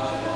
Asperges.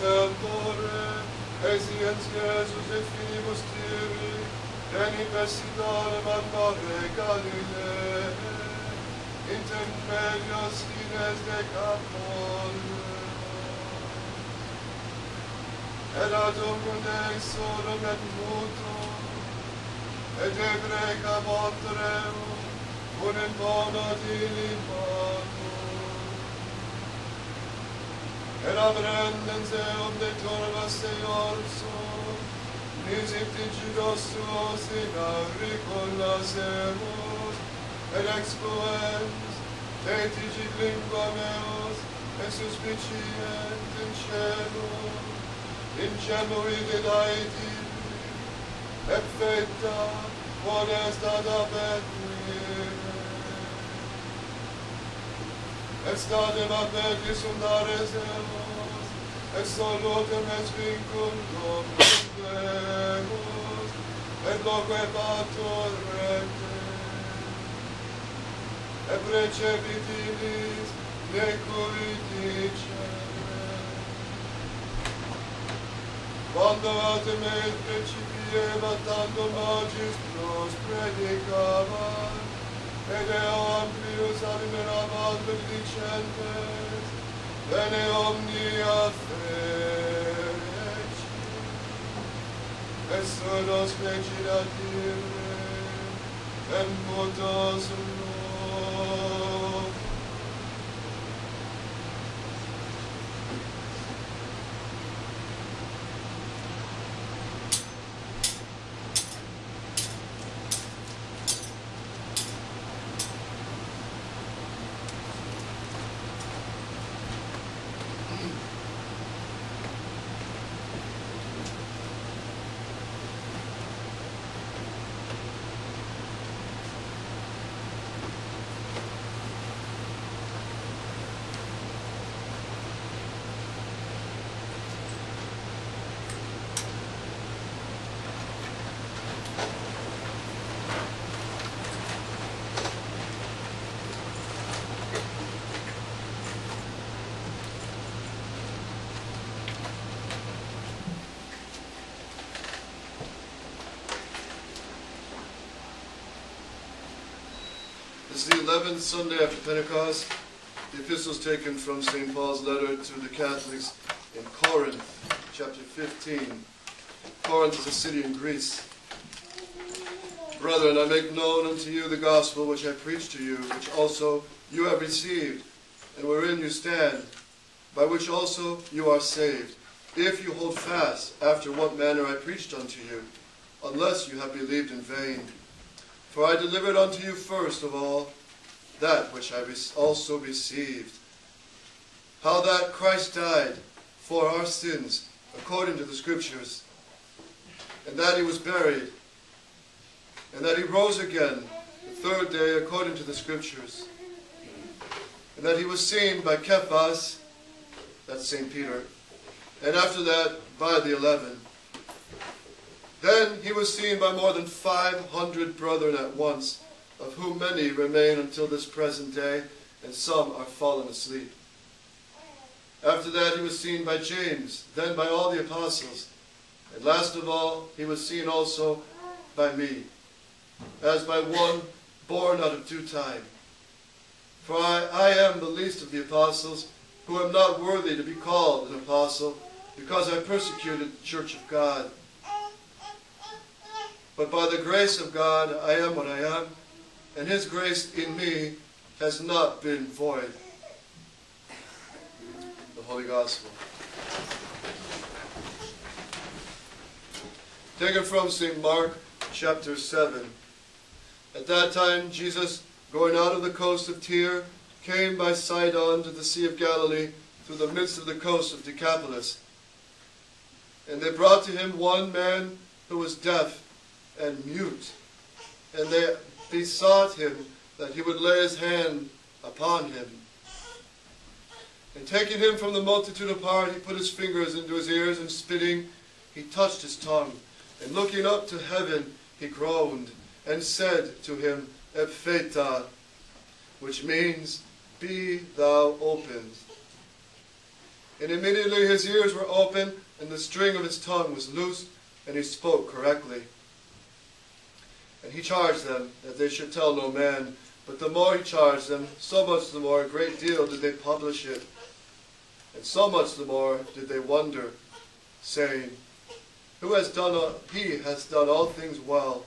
Tempore, esiens Jesus et filibus Tiri, veni pessidare mandare Galilei, inter melios ines de Capolia. Et adum unde solum et mutum, et ebreca montreu, un in bono dilimanum. per abbrendense ob de torvas seorso, nisi ptigidos tuos in agricola semus, et expoens, te tigit lingua meus, et suspicient in cielo, in cielo ide daeti, et feta, quod est ad abetum, ex cade la peci sundare zelos, ex solutem ex vincundum deus, et loque patur recte. Et recepit ilis, necuit. Quando ad me principie vatandum magis plus predicavat, Ene omnius alimenabat benedicentes, ene omnia feci. Es solos feci da dire, en potasum 11th Sunday after Pentecost. The epistle is taken from St. Paul's letter to the Catholics in Corinth, chapter 15. Corinth is a city in Greece. Brethren, I make known unto you the gospel which I preached to you, which also you have received, and wherein you stand, by which also you are saved, if you hold fast after what manner I preached unto you, unless you have believed in vain. For I delivered unto you first of all that which I also received. How that Christ died for our sins according to the Scriptures, and that he was buried, and that he rose again the third day according to the Scriptures, and that he was seen by Cephas, that's St. Peter, and after that by the eleven. Then he was seen by more than five hundred brethren at once, of whom many remain until this present day, and some are fallen asleep. After that he was seen by James, then by all the apostles, and last of all he was seen also by me, as by one born out of due time. For I, I am the least of the apostles, who am not worthy to be called an apostle, because I persecuted the church of God. But by the grace of God I am what I am, and his grace in me has not been void. The Holy Gospel. Taken from St. Mark chapter 7. At that time, Jesus, going out of the coast of Tyre, came by Sidon to the Sea of Galilee through the midst of the coast of Decapolis. And they brought to him one man who was deaf and mute, and they besought him that he would lay his hand upon him. And taking him from the multitude apart, he put his fingers into his ears, and spitting, he touched his tongue. And looking up to heaven, he groaned, and said to him, Ephphatha, which means, Be thou opened. And immediately his ears were opened, and the string of his tongue was loosed, and he spoke correctly. And he charged them that they should tell no man. But the more he charged them, so much the more a great deal did they publish it. And so much the more did they wonder, saying, Who has done all, he has done all things well.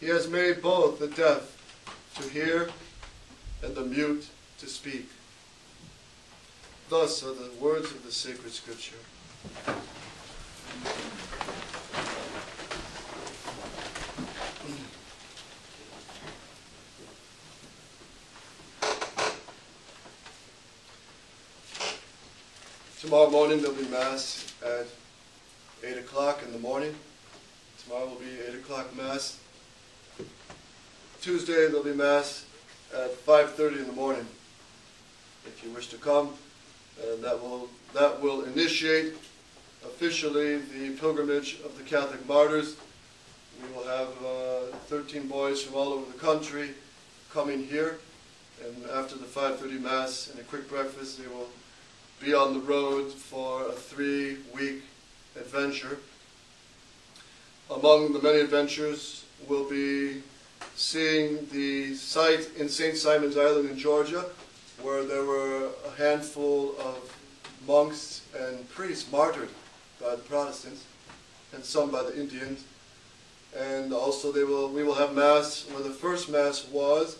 He has made both the deaf to hear and the mute to speak. Thus are the words of the sacred scripture. Tomorrow morning there'll be Mass at 8 o'clock in the morning. Tomorrow will be 8 o'clock Mass. Tuesday there'll be Mass at 5.30 in the morning. If you wish to come, and that will, that will initiate officially the pilgrimage of the Catholic martyrs. We will have uh, 13 boys from all over the country coming here, and after the 5.30 Mass and a quick breakfast, they will be on the road for a three-week adventure. Among the many adventures will be seeing the site in St. Simon's Island in Georgia, where there were a handful of monks and priests martyred by the Protestants, and some by the Indians. And also, they will we will have mass where the first mass was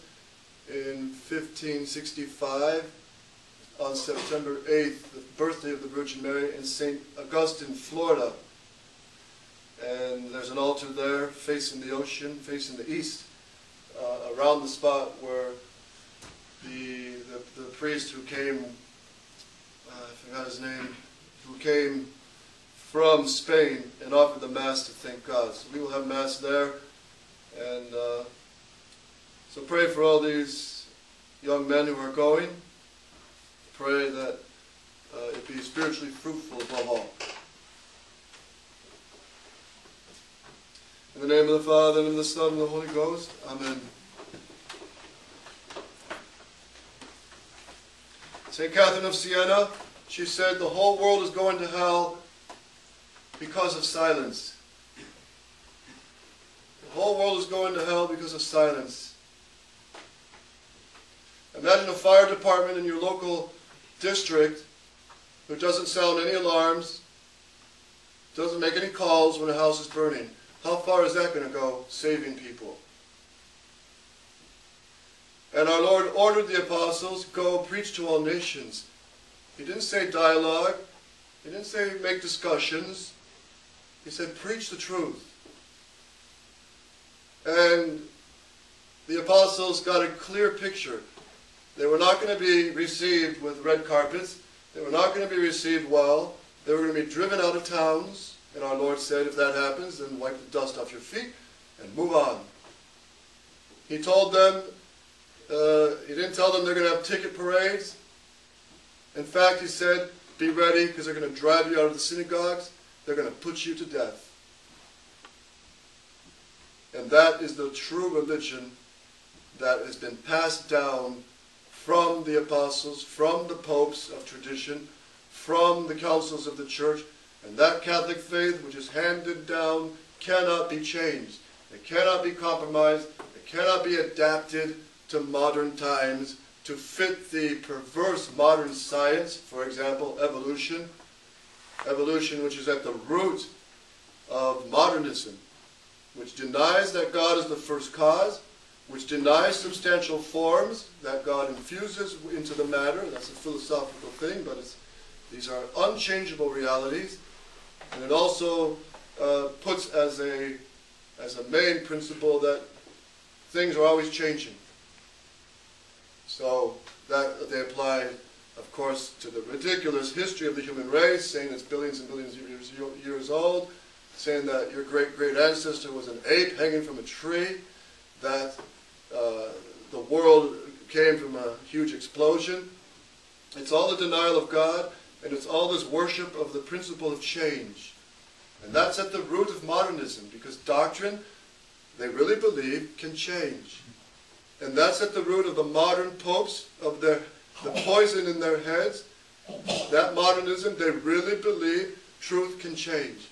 in 1565 on September 8th, the birthday of the Virgin Mary in St. Augustine, Florida. And there's an altar there facing the ocean, facing the east, uh, around the spot where the, the, the priest who came, uh, I forgot his name, who came from Spain and offered the Mass to thank God. So we will have Mass there. And uh, so pray for all these young men who are going. Pray that uh, it be spiritually fruitful above all. In the name of the Father, and of the Son, and of the Holy Ghost. Amen. St. Catherine of Siena, she said, the whole world is going to hell because of silence. The whole world is going to hell because of silence. Imagine a fire department in your local district who doesn't sound any alarms, doesn't make any calls when a house is burning. How far is that going to go saving people? And our Lord ordered the apostles, go preach to all nations. He didn't say dialogue. He didn't say make discussions. He said preach the truth. And the apostles got a clear picture. They were not going to be received with red carpets. They were not going to be received well. They were going to be driven out of towns. And our Lord said, if that happens, then wipe the dust off your feet and move on. He told them, uh, he didn't tell them they're going to have ticket parades. In fact, he said, be ready because they're going to drive you out of the synagogues. They're going to put you to death. And that is the true religion that has been passed down from the apostles, from the popes of tradition, from the councils of the church. And that Catholic faith, which is handed down, cannot be changed. It cannot be compromised. It cannot be adapted to modern times to fit the perverse modern science, for example, evolution. Evolution, which is at the root of modernism, which denies that God is the first cause, which denies substantial forms that God infuses into the matter. That's a philosophical thing, but these are unchangeable realities. And it also uh, puts as a, as a main principle that things are always changing. So that they apply of course, to the ridiculous history of the human race, saying it's billions and billions of years, years old, saying that your great great ancestor was an ape hanging from a tree, that uh, the world came from a huge explosion. It's all the denial of God, and it's all this worship of the principle of change. And that's at the root of modernism, because doctrine, they really believe, can change. And that's at the root of the modern popes, of their, the poison in their heads. That modernism, they really believe truth can change.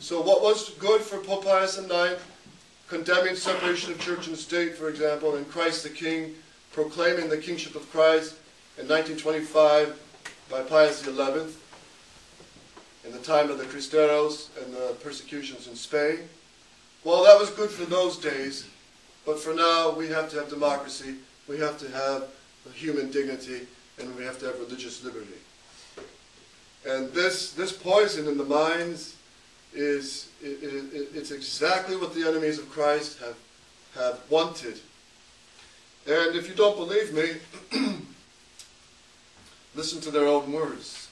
So what was good for Pope Pius IX, condemning separation of church and state, for example, and Christ the King, proclaiming the kingship of Christ in 1925 by Pius XI, in the time of the Cristeros and the persecutions in Spain. Well, that was good for those days, but for now we have to have democracy, we have to have human dignity, and we have to have religious liberty. And this, this poison in the minds is it, it, it's exactly what the enemies of Christ have, have wanted. And if you don't believe me, listen to their own words.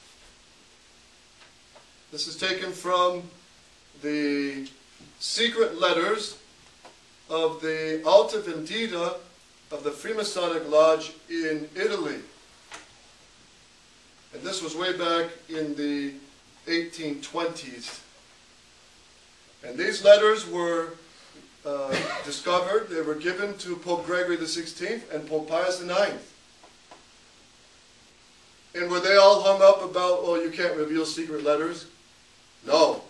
This is taken from the secret letters of the Alta Vendita of the Freemasonic Lodge in Italy. And this was way back in the 1820s. And these letters were uh, discovered, they were given to Pope Gregory XVI and Pope Pius IX. And were they all hung up about, oh, you can't reveal secret letters? No.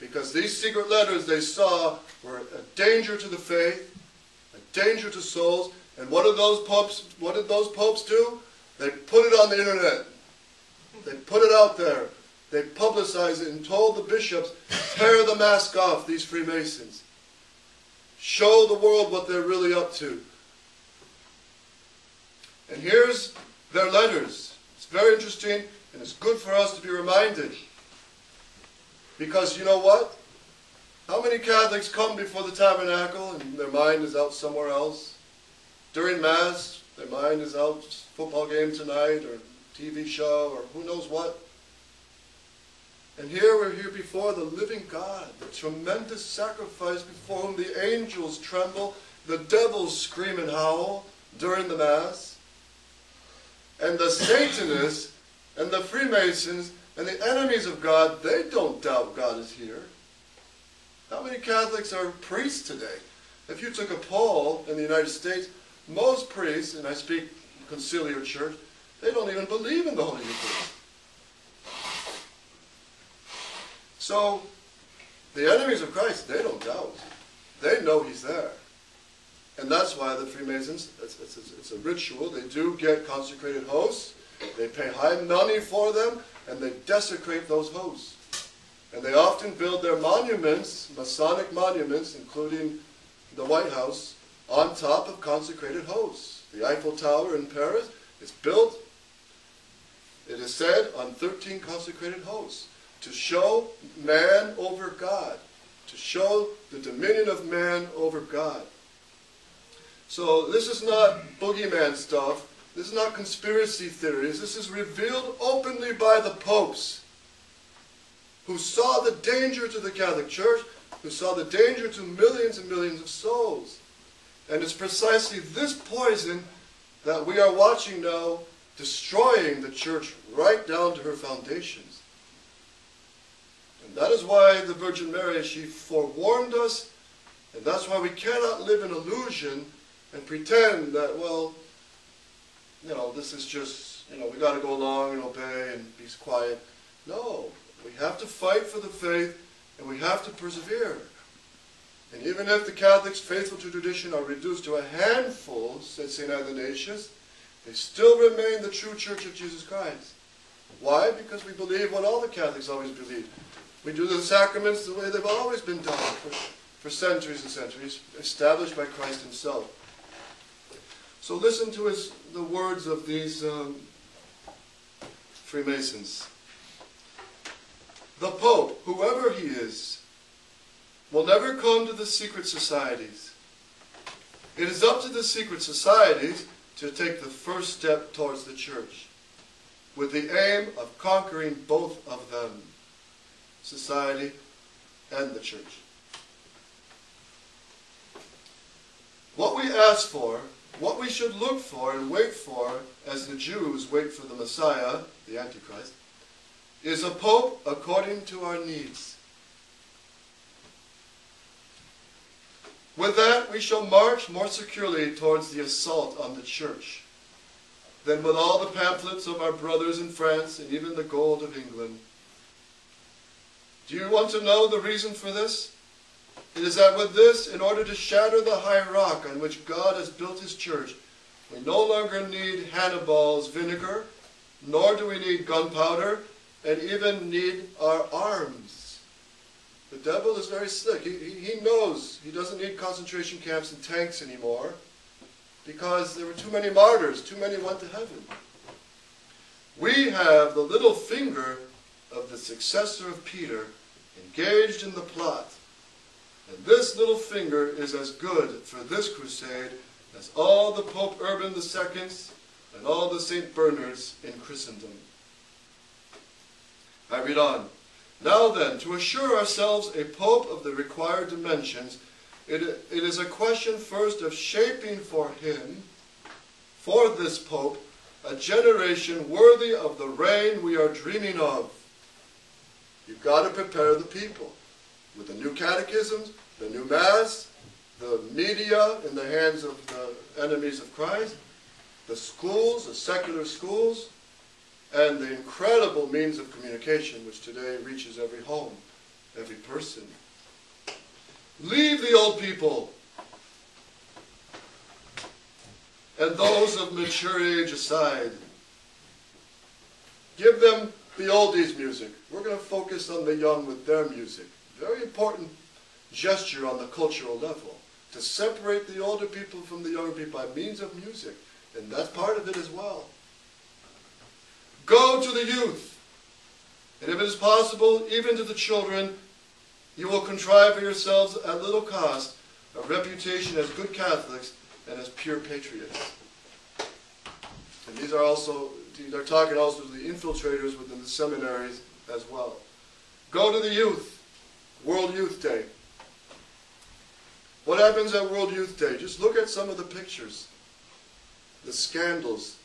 Because these secret letters they saw were a danger to the faith, a danger to souls. And what did those popes, what did those popes do? They put it on the internet. They put it out there. They publicized it and told the bishops, tear the mask off, these Freemasons. Show the world what they're really up to. And here's their letters. It's very interesting, and it's good for us to be reminded. Because you know what? How many Catholics come before the tabernacle and their mind is out somewhere else? During Mass, their mind is out, football game tonight, or TV show, or who knows what. And here we're here before the living God, the tremendous sacrifice before whom the angels tremble, the devils scream and howl during the Mass. And the Satanists and the Freemasons and the enemies of God, they don't doubt God is here. How many Catholics are priests today? If you took a poll in the United States, most priests, and I speak conciliar church, they don't even believe in the Holy Eucharist. So, the enemies of Christ, they don't doubt. They know He's there. And that's why the Freemasons, it's, it's, it's a ritual. They do get consecrated hosts. They pay high money for them, and they desecrate those hosts. And they often build their monuments, Masonic monuments, including the White House, on top of consecrated hosts. The Eiffel Tower in Paris is built, it is said, on 13 consecrated hosts to show man over God, to show the dominion of man over God. So this is not boogeyman stuff. This is not conspiracy theories. This is revealed openly by the popes who saw the danger to the Catholic Church, who saw the danger to millions and millions of souls. And it's precisely this poison that we are watching now destroying the church right down to her foundations. And that is why the Virgin Mary, she forewarned us, and that's why we cannot live in illusion and pretend that, well, you know, this is just, you know, we got to go along and obey and be quiet. No, we have to fight for the faith and we have to persevere. And even if the Catholics faithful to tradition are reduced to a handful, said St. Athanasius, they still remain the true Church of Jesus Christ. Why? Because we believe what all the Catholics always believed. We do the sacraments the way they've always been done for, for centuries and centuries, established by Christ himself. So listen to his, the words of these um, Freemasons. The Pope, whoever he is, will never come to the secret societies. It is up to the secret societies to take the first step towards the church. with the aim of conquering both of them, society and the church. What we ask for, what we should look for and wait for, as the Jews wait for the Messiah, the Antichrist, is a pope according to our needs. With that, we shall march more securely towards the assault on the church than with all the pamphlets of our brothers in France and even the gold of England. Do you want to know the reason for this? It is that with this, in order to shatter the high rock on which God has built his church, we no longer need Hannibal's vinegar, nor do we need gunpowder, and even need our arms. The devil is very slick. He, he knows he doesn't need concentration camps and tanks anymore because there were too many martyrs, too many went to heaven. We have the little finger of the successor of Peter engaged in the plot. And this little finger is as good for this crusade as all the Pope Urban II's and all the St. Bernards in Christendom. I read on. Now then, to assure ourselves a Pope of the required dimensions, it, it is a question first of shaping for him, for this Pope, a generation worthy of the reign we are dreaming of. You've got to prepare the people with the new catechisms, the new mass, the media in the hands of the enemies of Christ, the schools, the secular schools, and the incredible means of communication which today reaches every home, every person. Leave the old people and those of mature age aside. Give them the oldies music. We're going to focus on the young with their music. Very important gesture on the cultural level to separate the older people from the younger people by means of music. And that's part of it as well. Go to the youth. And if it is possible, even to the children, you will contrive for yourselves at little cost a reputation as good Catholics and as pure patriots. And these are also, they're talking also to the infiltrators within the seminaries as well. Go to the youth, World Youth Day. What happens at World Youth Day? Just look at some of the pictures, the scandals,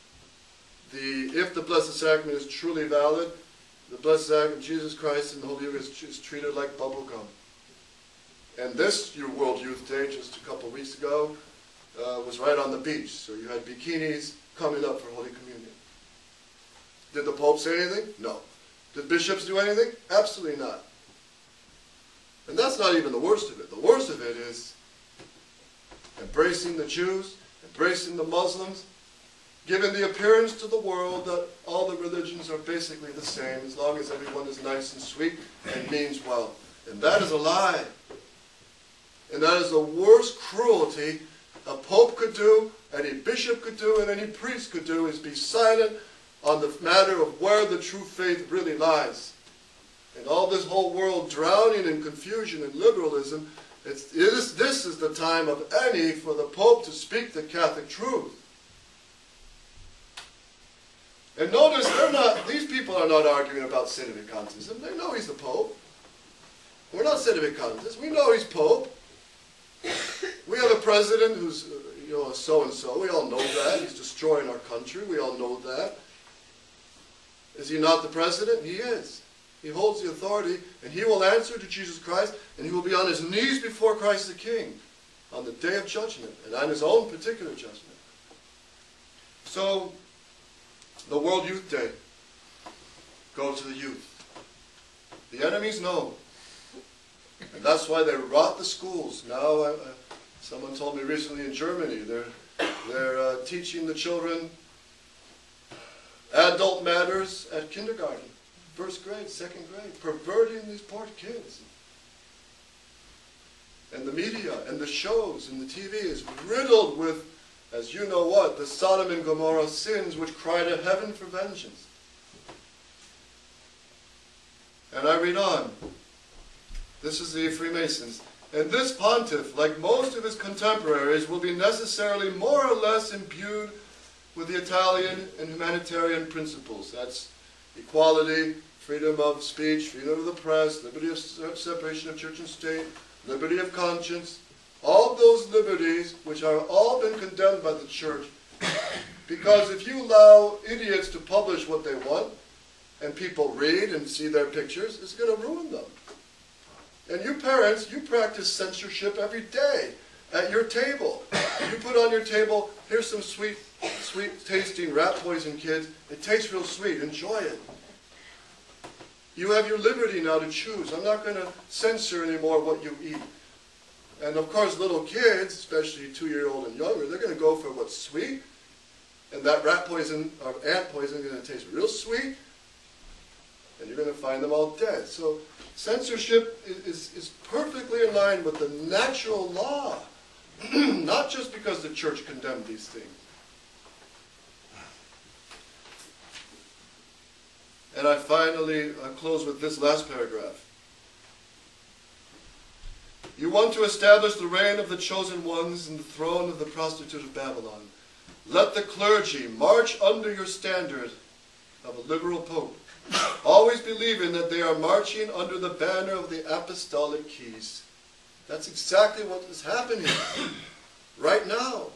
the if the Blessed Sacrament is truly valid, the Blessed Sacrament of Jesus Christ and the Holy Eucharist is treated like bubble gum. And this your World Youth Day, just a couple of weeks ago, uh, was right on the beach. So you had bikinis coming up for Holy Communion. Did the Pope say anything? No. Did bishops do anything? Absolutely not. And that's not even the worst of it. The worst of it is embracing the Jews, embracing the Muslims, giving the appearance to the world that all the religions are basically the same as long as everyone is nice and sweet and means well. And that is a lie. And that is the worst cruelty a pope could do, any bishop could do, and any priest could do is be silent on the matter of where the true faith really lies. And all this whole world drowning in confusion and liberalism, it's, it is, this is the time of any for the Pope to speak the Catholic truth. And notice they're not, these people are not arguing about sedevacantism. They know he's the Pope. We're not sedevacantists. We know he's Pope. We have a president who's, uh, you know, so and so. We all know that. He's destroying our country. We all know that. Is he not the president? He is. He holds the authority, and he will answer to Jesus Christ, and he will be on his knees before Christ the King on the day of judgment, and on his own particular judgment. So, the World Youth Day. Go to the youth. The enemies know. And that's why they rot the schools. Now, uh, someone told me recently in Germany, they're, they're uh, teaching the children adult matters at kindergarten, first grade, second grade, perverting these poor kids. And the media and the shows and the TV is riddled with as you know what, the Sodom and Gomorrah sins which cry to heaven for vengeance. And I read on. This is the Freemasons. And this pontiff, like most of his contemporaries, will be necessarily more or less imbued with the Italian and humanitarian principles. That's equality, freedom of speech, freedom of the press, liberty of separation of church and state, liberty of conscience, all those liberties which are all been condemned by the church. Because if you allow idiots to publish what they want, and people read and see their pictures, it's going to ruin them. And you parents, you practice censorship every day at your table. You put on your table, here's some sweet, sweet tasting rat poison, kids. It tastes real sweet. Enjoy it. You have your liberty now to choose. I'm not going to censor anymore what you eat. And of course, little kids, especially two-year-old and younger, they're going to go for what's sweet. And that rat poison or ant poison is going to taste real sweet. And you're going to find them all dead. So censorship is, is, is perfectly in line with the natural law. Not just because the church condemned these things. And I finally close with this last paragraph. You want to establish the reign of the chosen ones and the throne of the prostitute of Babylon. Let the clergy march under your standard of a liberal pope, always believing that they are marching under the banner of the apostolic keys. That's exactly what is happening right now.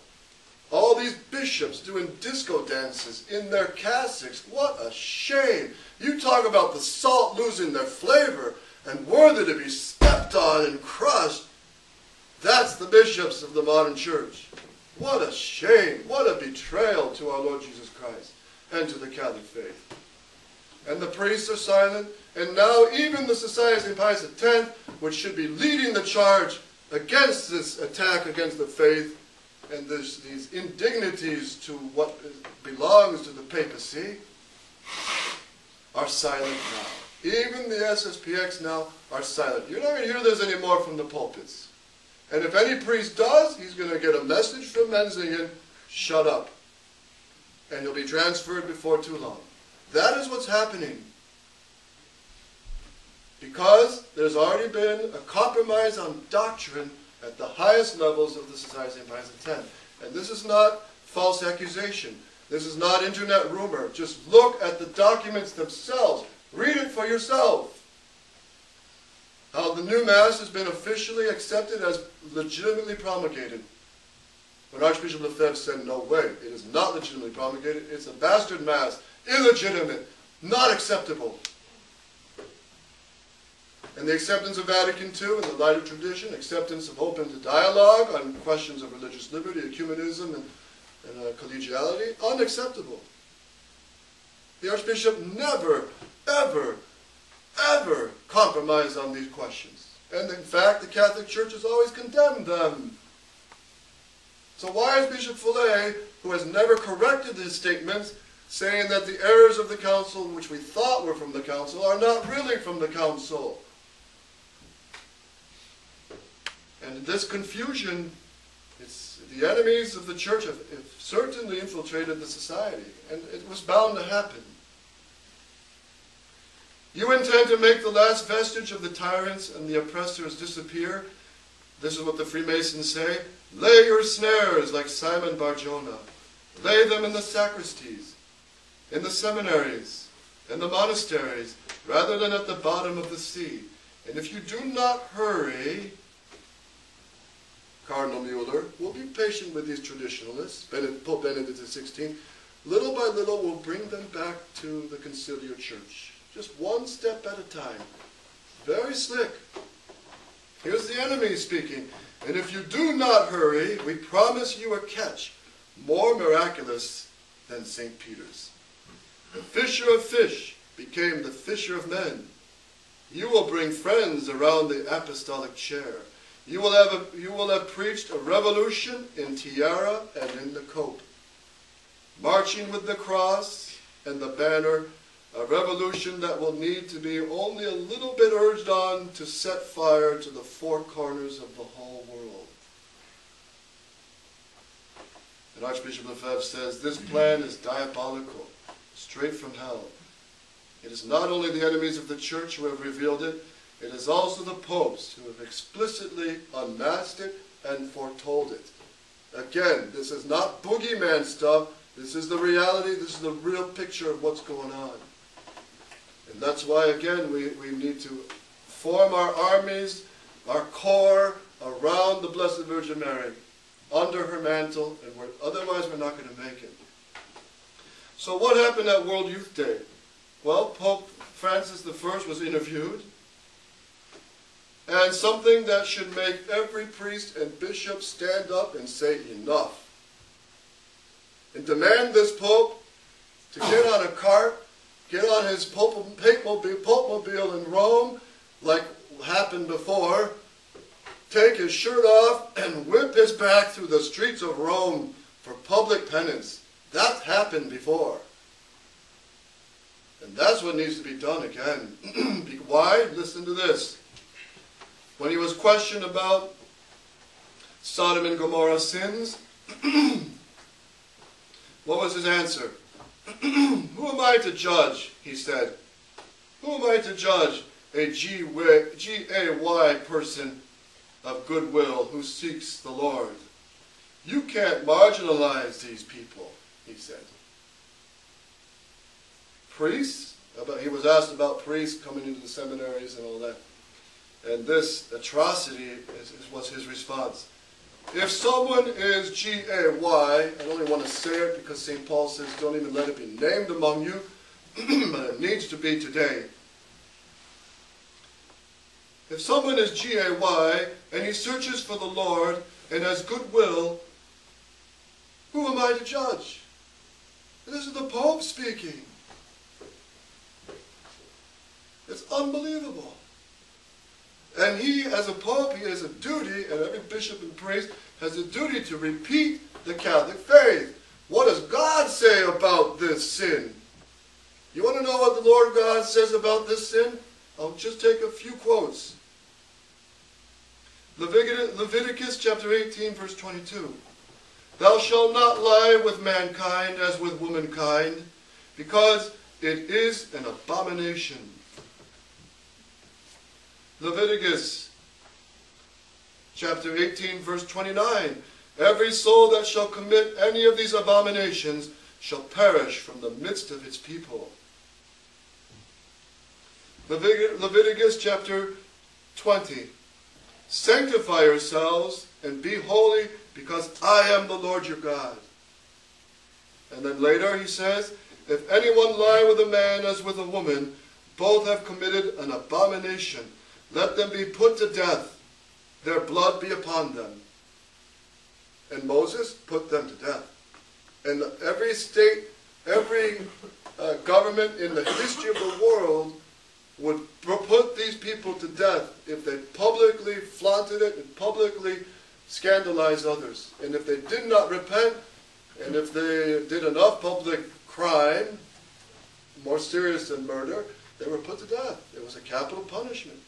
All these bishops doing disco dances in their cassocks. What a shame. You talk about the salt losing their flavor and worthy to be stepped on and crushed. That's the bishops of the modern church. What a shame. What a betrayal to our Lord Jesus Christ and to the Catholic faith. And the priests are silent. And now even the Society of. Pius X, which should be leading the charge against this attack against the faith, and these indignities to what belongs to the papacy are silent now. Even the SSPX now are silent. You're not going to hear this anymore from the pulpits. And if any priest does, he's going to get a message from Menzingen, shut up. And he'll be transferred before too long. That is what's happening. Because there's already been a compromise on doctrine at the highest levels of the Society of. Pius X. And this is not false accusation. This is not internet rumor. Just look at the documents themselves. Read it for yourself. How the new Mass has been officially accepted as legitimately promulgated. When Archbishop Lefebvre said, no way, it is not legitimately promulgated, it's a bastard Mass, illegitimate, not acceptable. And the acceptance of Vatican II in the light of tradition, acceptance of open to dialogue on questions of religious liberty, ecumenism, and, and uh, collegiality, unacceptable. The Archbishop never, ever, ever compromised on these questions. And in fact, the Catholic Church has always condemned them. So why is Bishop Fellay, who has never corrected his statements, saying that the errors of the Council, which we thought were from the Council, are not really from the Council? And this confusion, it's, the enemies of the church have, have certainly infiltrated the society, and it was bound to happen. You intend to make the last vestige of the tyrants and the oppressors disappear? This is what the Freemasons say. Lay your snares like Simon Barjona. Lay them in the sacristies, in the seminaries, in the monasteries, rather than at the bottom of the sea. And if you do not hurry, Cardinal Mueller, will be patient with these traditionalists, Pope Benedict XVI. Little by little, we'll bring them back to the conciliar church. Just one step at a time. Very slick. Here's the enemy speaking. And if you do not hurry, we promise you a catch more miraculous than St. Peter's. The fisher of fish became the fisher of men. You will bring friends around the apostolic chair. You will have, a, you will have preached a revolution in tiara and in the cope, marching with the cross and the banner, a revolution that will need to be only a little bit urged on to set fire to the four corners of the whole world. And Archbishop Lefebvre says, this plan is diabolical, straight from hell. It is not only the enemies of the church who have revealed it, it is also the popes who have explicitly unmasked it and foretold it. Again, this is not boogeyman stuff. This is the reality, this is the real picture of what's going on. And that's why, again, we, we need to form our armies, our core around the Blessed Virgin Mary, under her mantle, and we're, otherwise we're not going to make it. So, what happened at World Youth Day? Well, Pope Francis I was interviewed, and something that should make every priest and bishop stand up and say, Enough. And demand this Pope to get on a cart, get on his Pope-mobile in Rome, like happened before, take his shirt off, and whip his back through the streets of Rome for public penance. That happened before. And that's what needs to be done again. Why? Listen to this. When he was questioned about Sodom and Gomorrah sins, what was his answer? Who am I to judge? He said. Who am I to judge a G-A-Y person of goodwill who seeks the Lord? You can't marginalize these people, he said. Priests? He was asked about priests coming into the seminaries and all that. And this atrocity is, is, was his response. If someone is G-A-Y, I only want to say it because St. Paul says don't even let it be named among you, but it needs to be today. If someone is G-A-Y and he searches for the Lord and has goodwill, who am I to judge? This is the Pope speaking. It's unbelievable. And he, as a pope, he has a duty, and every bishop and priest has a duty to repeat the Catholic faith. What does God say about this sin? You want to know what the Lord God says about this sin? I'll just take a few quotes. Leviticus, chapter 18, verse 22. Thou shalt not lie with mankind as with womankind, because it is an abomination. Leviticus chapter 18, verse 29. Every soul that shall commit any of these abominations shall perish from the midst of its people. Leviticus chapter 20. Sanctify yourselves and be holy because I am the Lord your God. And then later he says, If anyone lie with a man as with a woman, both have committed an abomination. Let them be put to death, their blood be upon them. And Moses put them to death. And every state, every uh, government in the history of the world would put these people to death if they publicly flaunted it and publicly scandalized others. And if they did not repent, and if they did enough public crime, more serious than murder, they were put to death. It was a capital punishment.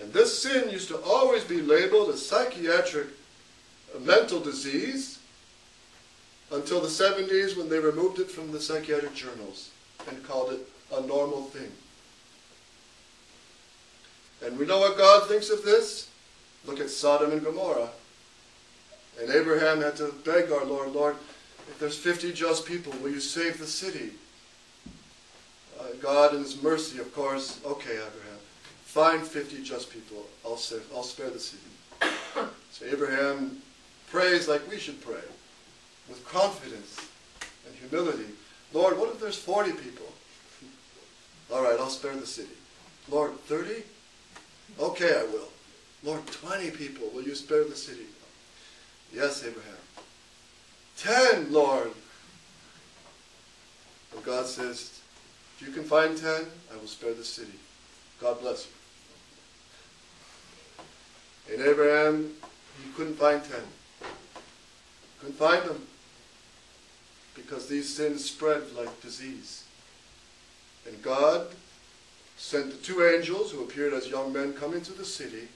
And this sin used to always be labeled a psychiatric a mental disease until the 70s when they removed it from the psychiatric journals and called it a normal thing. And we know what God thinks of this. Look at Sodom and Gomorrah. And Abraham had to beg our Lord, Lord, if there's 50 just people, will you save the city? Uh, God in his mercy, of course, okay, Abraham. Find 50 just people. I'll, save, I'll spare the city. So Abraham prays like we should pray, with confidence and humility. Lord, what if there's 40 people? All right, I'll spare the city. Lord, 30? Okay, I will. Lord, 20 people, will you spare the city? Yes, Abraham. 10, Lord. And God says, if you can find 10, I will spare the city. God bless you. And Abraham, he couldn't find ten. Couldn't find them. Because these sins spread like disease. And God sent the two angels who appeared as young men coming to the city.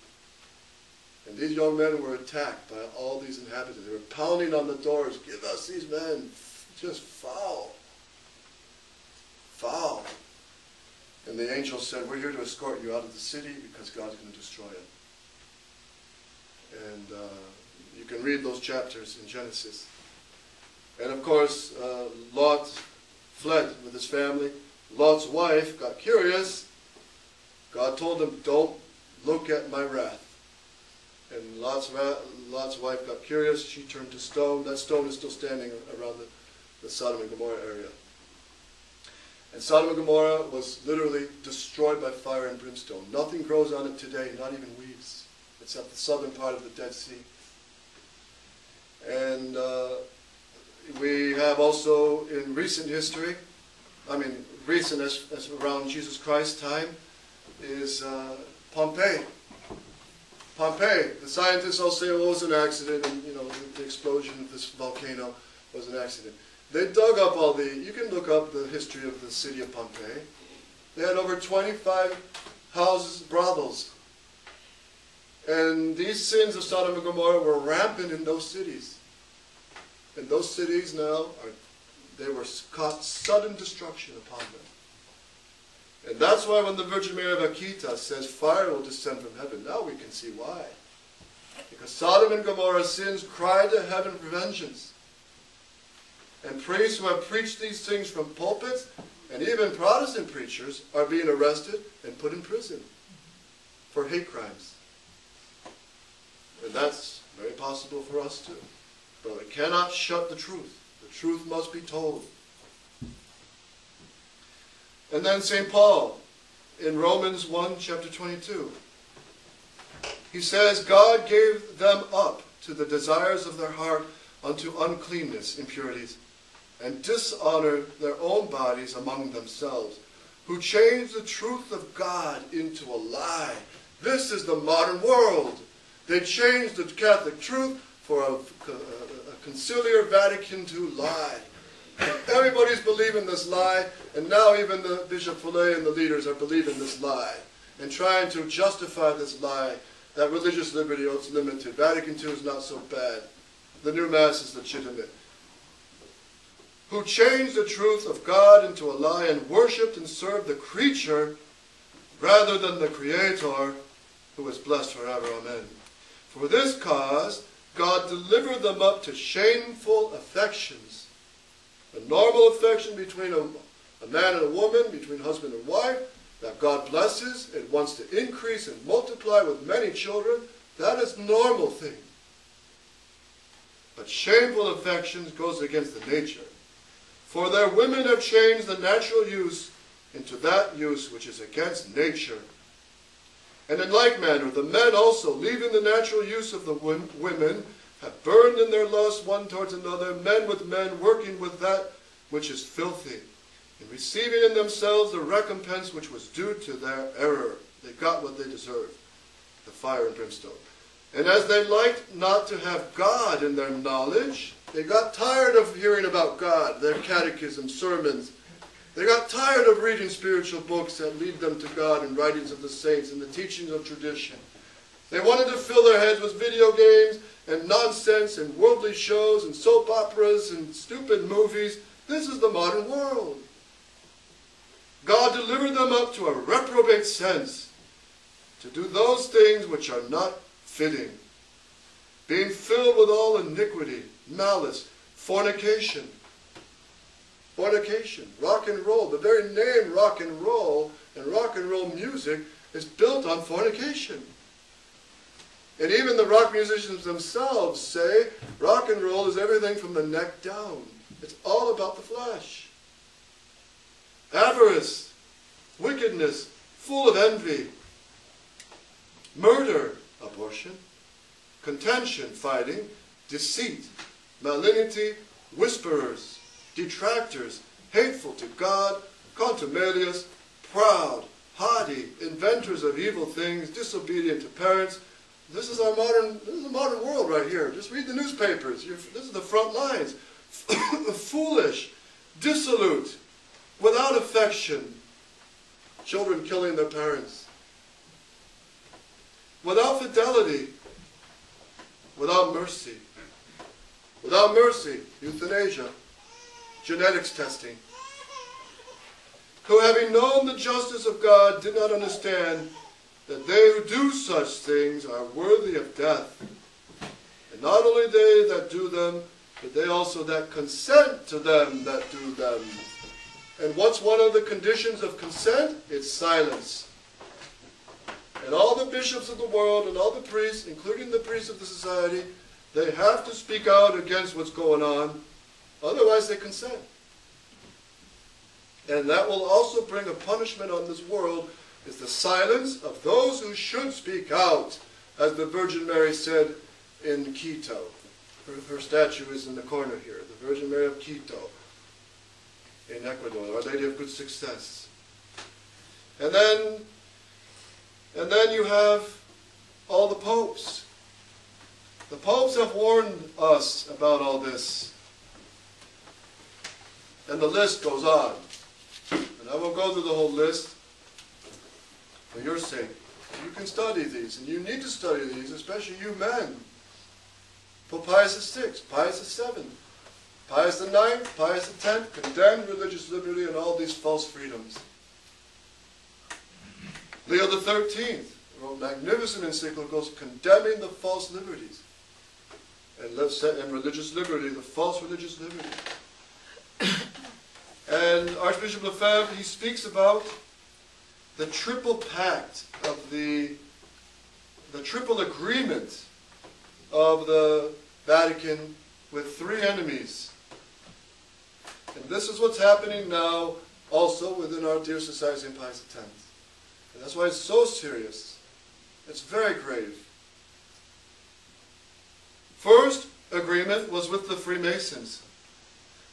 And these young men were attacked by all these inhabitants. They were pounding on the doors. Give us these men. Just foul. Foul. And the angel said, We're here to escort you out of the city because God's going to destroy it. And uh, you can read those chapters in Genesis. And of course, uh, Lot fled with his family. Lot's wife got curious. God told him, Don't look at my wrath. And Lot's, Lot's wife got curious. She turned to stone. That stone is still standing around the, the Sodom and Gomorrah area. And Sodom and Gomorrah was literally destroyed by fire and brimstone. Nothing grows on it today, not even weeds, except the southern part of the Dead Sea. And uh, we have also in recent history, I mean, recent as, as around Jesus Christ's time, is uh, Pompeii. Pompeii. The scientists all say well, it was an accident, and you know the explosion of this volcano was an accident. They dug up all the. You can look up the history of the city of Pompeii. They had over 25 houses, brothels, and these sins of Sodom and Gomorrah were rampant in those cities. And those cities now are, they were caught sudden destruction upon them. And that's why when the Virgin Mary of Akita says fire will descend from heaven, now we can see why. Because Sodom and Gomorrah's sins cried to heaven for vengeance. And priests who have preached these things from pulpits, and even Protestant preachers, are being arrested and put in prison for hate crimes. And that's very possible for us too. But we cannot shut the truth. The truth must be told. And then St. Paul in Romans 1, chapter 22. He says, God gave them up to the desires of their heart unto uncleanness, impurities, and dishonored their own bodies among themselves, who changed the truth of God into a lie. This is the modern world. They changed the Catholic truth for a, a, conciliar Vatican II lie. Everybody's believing this lie, and now even the Bishop Fellay and the leaders are believing this lie and trying to justify this lie that religious liberty is limited. Vatican II is not so bad. The new Mass is legitimate. Who changed the truth of God into a lie and worshipped and served the creature rather than the Creator, who is blessed forever. Amen. For this cause, God delivered them up to shameful affections a normal affection between a, a man and a woman, between husband and wife, that God blesses, and wants to increase and multiply with many children, that is normal thing. But shameful affections goes against the nature. For their women have changed the natural use into that use which is against nature. And in like manner, the men also, leaving the natural use of the women, have burned in their lust one towards another, men with men, working with that which is filthy, and receiving in themselves the recompense which was due to their error. They got what they deserved, the fire and brimstone. And as they liked not to have God in their knowledge, they got tired of hearing about God, their catechism, sermons. They got tired of reading spiritual books that lead them to God and writings of the saints and the teachings of tradition. They wanted to fill their heads with video games and nonsense and worldly shows and soap operas and stupid movies. This is the modern world. God delivered them up to a reprobate sense to do those things which are not fitting, being filled with all iniquity, malice, fornication. Fornication, rock and roll. The very name rock and roll and rock and roll music is built on fornication. And even the rock musicians themselves say rock and roll is everything from the neck down. It's all about the flesh. Avarice, wickedness, full of envy, murder, abortion, contention, fighting, deceit, malignity, whisperers, detractors, hateful to God, contumelious, proud, haughty, inventors of evil things, disobedient to parents. This is our modern, this is the modern world right here. Just read the newspapers. You're, this is the front lines. Foolish, dissolute, without affection, children killing their parents, without fidelity, without mercy, without mercy, euthanasia, genetics testing, who having known the justice of God did not understand that they who do such things are worthy of death, and not only they that do them, but they also that consent to them that do them. And what's one of the conditions of consent? It's silence. And all the bishops of the world and all the priests, including the priests of the society, they have to speak out against what's going on. Otherwise, they consent. And that will also bring a punishment on this world is the silence of those who should speak out, as the Virgin Mary said in Quito. Her, her statue is in the corner here, the Virgin Mary of Quito in Ecuador, Our Lady of Good Success. And then, and then you have all the popes. The popes have warned us about all this. And the list goes on. And I won't go through the whole list for your sake. You can study these, and you need to study these, especially you men. Pope Pius VI, Pius VII, Pius IX, Pius X condemned religious liberty and all these false freedoms. Leo XIII wrote magnificent encyclicals condemning the false liberties and, religious liberty, the false religious liberty. And Archbishop Lefebvre, he speaks about the triple pact of the, the triple agreement of the Vatican with three enemies. And this is what's happening now also within our dear Society St. Pius X. And that's why it's so serious. It's very grave. First agreement was with the Freemasons.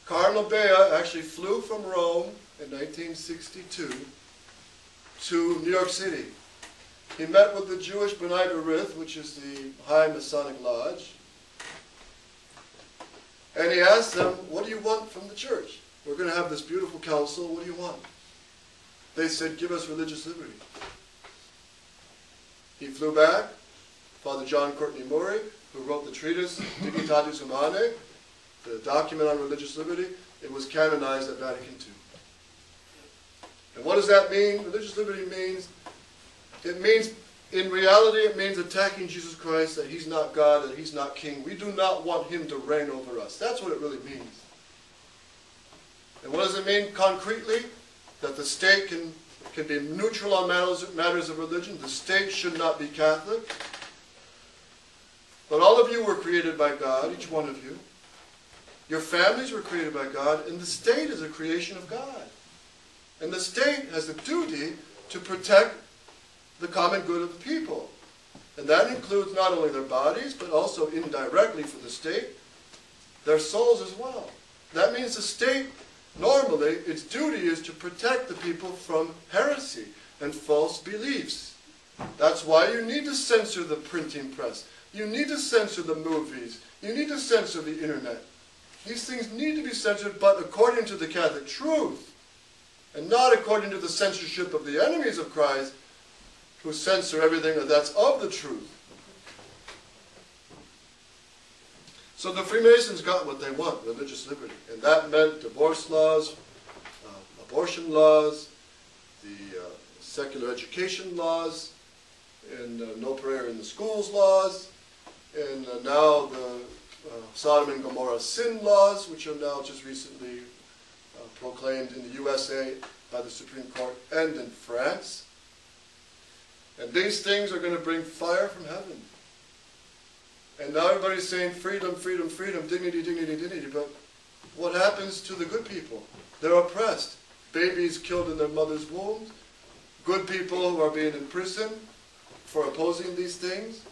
Cardinal Bea actually flew from Rome in 1962 to New York City. He met with the Jewish B'nai B'rith, which is the High Masonic Lodge, and he asked them, what do you want from the church? We're going to have this beautiful council. What do you want? They said, give us religious liberty. He flew back. Father John Courtney Murray, who wrote the treatise Dignitatis Humanae, the document on religious liberty, it was canonized at Vatican II. And what does that mean? Religious liberty means, it means, in reality, it means attacking Jesus Christ, that he's not God, that he's not king. We do not want him to reign over us. That's what it really means. And what does it mean concretely? That the state can, can be neutral on matters, matters of religion. The state should not be Catholic. But all of you were created by God, each one of you. Your families were created by God, and the state is a creation of God. And the state has a duty to protect the common good of the people. And that includes not only their bodies, but also indirectly for the state, their souls as well. That means the state, normally, its duty is to protect the people from heresy and false beliefs. That's why you need to censor the printing press. You need to censor the movies. You need to censor the internet. These things need to be censored, but according to the Catholic truth, and not according to the censorship of the enemies of Christ, who censor everything that's of the truth. So the Freemasons got what they want, religious liberty. And that meant divorce laws, uh, abortion laws, the uh, secular education laws, and uh, no prayer in the schools laws, and uh, now the uh, Sodom and Gomorrah sin laws, which are now just recently uh, proclaimed in the USA by the Supreme Court and in France. And these things are going to bring fire from heaven. And now everybody's saying freedom, freedom, freedom, dignity, dignity, dignity. But what happens to the good people? They're oppressed. Babies killed in their mother's womb. Good people who are being imprisoned for opposing these things.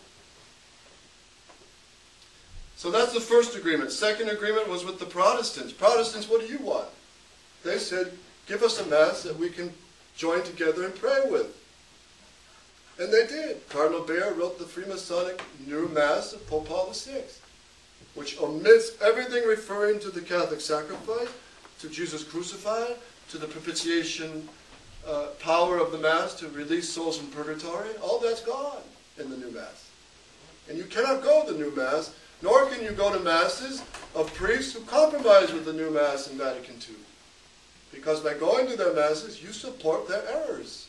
So that's the first agreement. Second agreement was with the Protestants. Protestants, what do you want? They said, give us a mass that we can join together and pray with. And they did. Cardinal Bea wrote the Freemasonic New Mass of Pope Paul VI, which omits everything referring to the Catholic sacrifice, to Jesus crucified, to the propitiation uh, power of the Mass to release souls from purgatory. All that's gone in the New Mass. And you cannot go to the New Mass nor can you go to masses of priests who compromise with the new mass in Vatican II. Because by going to their masses, you support their errors.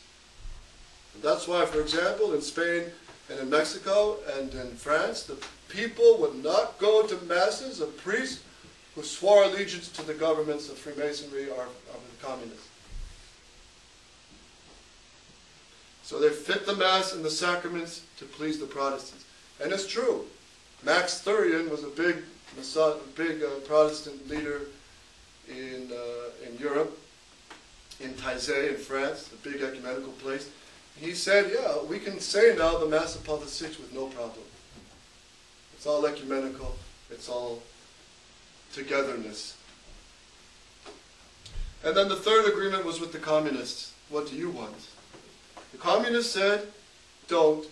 And that's why, for example, in Spain and in Mexico and in France, the people would not go to masses of priests who swore allegiance to the governments of Freemasonry or, are the communists. So they fit the Mass and the sacraments to please the Protestants. And it's true. Max Thurian was a big, big uh, Protestant leader in, uh, in Europe, in Taizé in France, a big ecumenical place. He said, yeah, we can say now the Mass of Paul VI with no problem. It's all ecumenical. It's all togetherness. And then the third agreement was with the communists. What do you want? The communists said, don't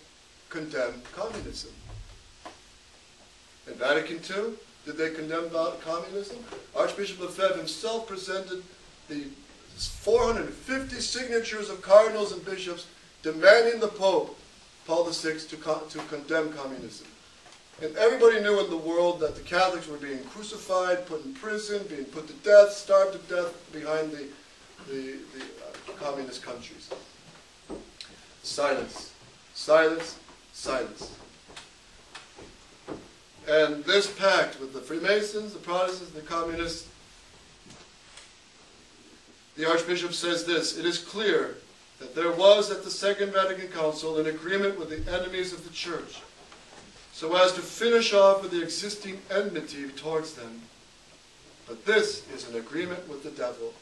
condemn communism. In Vatican II, did they condemn communism? Archbishop Lefebvre himself presented the 450 signatures of cardinals and bishops demanding the Pope, Paul VI, to, to condemn communism. And everybody knew in the world that the Catholics were being crucified, put in prison, being put to death, starved to death behind the, the, the uh, communist countries. Silence. Silence. Silence. And this pact with the Freemasons, the Protestants, the Communists, the Archbishop says this It is clear that there was at the Second Vatican Council an agreement with the enemies of the Church so as to finish off with the existing enmity towards them. But this is an agreement with the devil.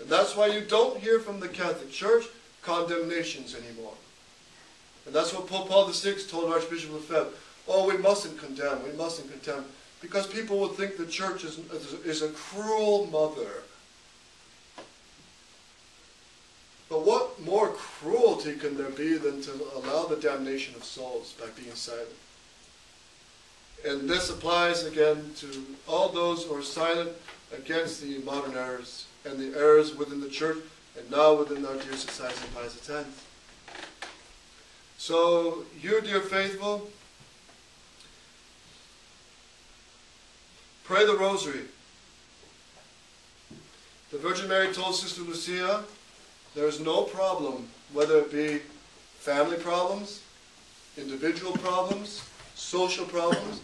And that's why you don't hear from the Catholic Church condemnations anymore. And that's what Pope Paul VI told Archbishop Lefebvre. Oh, we mustn't condemn, we mustn't condemn. Because people would think the church is, is a cruel mother. But what more cruelty can there be than to allow the damnation of souls by being silent? And this applies again to all those who are silent against the modern errors and the errors within the church and now within our dear society Pius X. So, you, dear faithful, pray the rosary. The Virgin Mary told Sister Lucia, there's no problem, whether it be family problems, individual problems, social problems,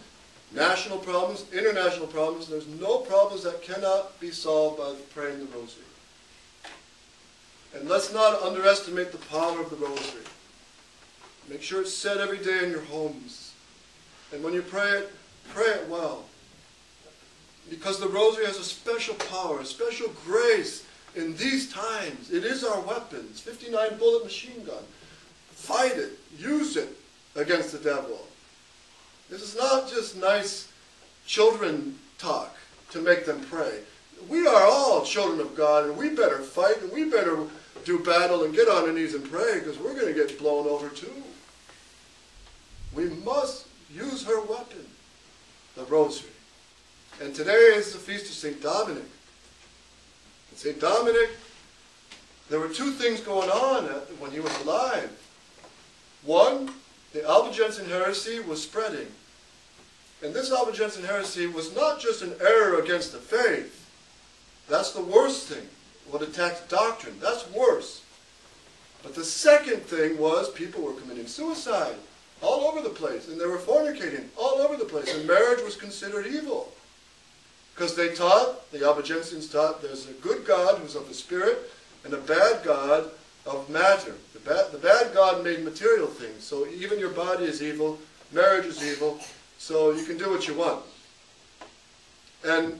national problems, international problems. There's no problems that cannot be solved by praying the rosary. And let's not underestimate the power of the rosary. Make sure it's said every day in your homes. And when you pray it, pray it well. Because the rosary has a special power, a special grace in these times. It is our weapon. It's 59 bullet machine gun. Fight it. Use it against the devil. This is not just nice children talk to make them pray. We are all children of God, and we better fight, and we better do battle and get on our knees and pray, because we're going to get blown over too. We must use her weapon, the rosary. And today is the feast of St. Dominic. And St. Dominic, there were two things going on when he was alive. One, the Albigensian heresy was spreading. And this Albigensian heresy was not just an error against the faith. That's the worst thing. What attacks doctrine. That's worse. But the second thing was people were committing suicide all over the place. And they were fornicating all over the place. And marriage was considered evil. Because they taught, the Albigensians taught, there's a good God who's of the Spirit and a bad God of matter. The bad, the bad God made material things. So even your body is evil, marriage is evil, so you can do what you want. And,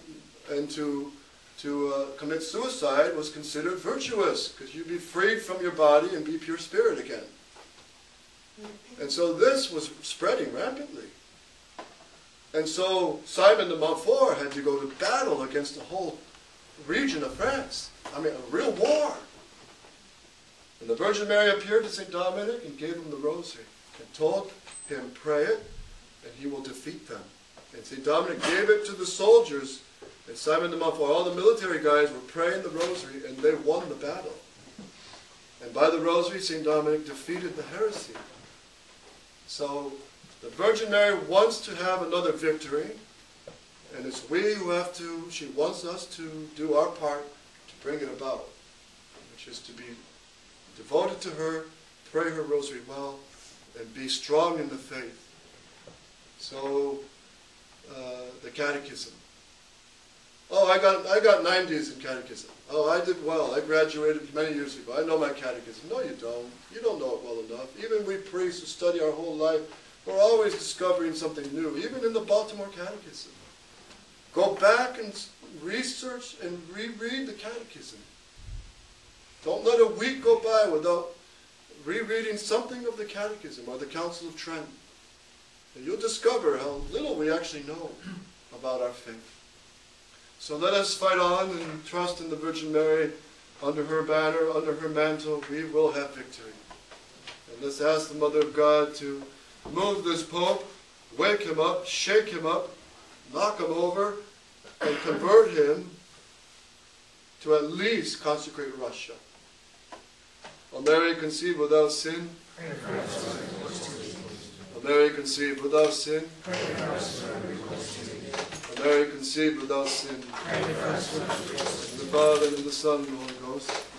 and to, to uh, commit suicide was considered virtuous because you'd be freed from your body and be pure spirit again. And so this was spreading rapidly. And so Simon de Montfort had to go to battle against the whole region of France. I mean, a real war. And the Virgin Mary appeared to St. Dominic and gave him the rosary and told him, pray it, and he will defeat them. And St. Dominic gave it to the soldiers, and Simon de Montfort, all the military guys were praying the rosary, and they won the battle. And by the rosary, St. Dominic defeated the heresy. So the Virgin Mary wants to have another victory, and it's we who have to, she wants us to do our part to bring it about, which is to be devoted to her, pray her rosary well, and be strong in the faith. So, uh, the Catechism. Oh, I got I got 90s in catechism. Oh, I did well. I graduated many years ago. I know my catechism. No, you don't. You don't know it well enough. Even we priests who study our whole life, we're always discovering something new. Even in the Baltimore Catechism, go back and research and reread the Catechism. Don't let a week go by without rereading something of the Catechism or the Council of Trent. And you'll discover how little we actually know about our faith. So let us fight on and trust in the Virgin Mary. Under her banner, under her mantle, we will have victory. And let's ask the Mother of God to move this Pope, wake him up, shake him up, knock him over, and convert him to at least consecrate Russia. O Mary conceived without sin. O Mary conceived without sin. Mary conceived without sin. In the Father and the Son and the Holy Ghost.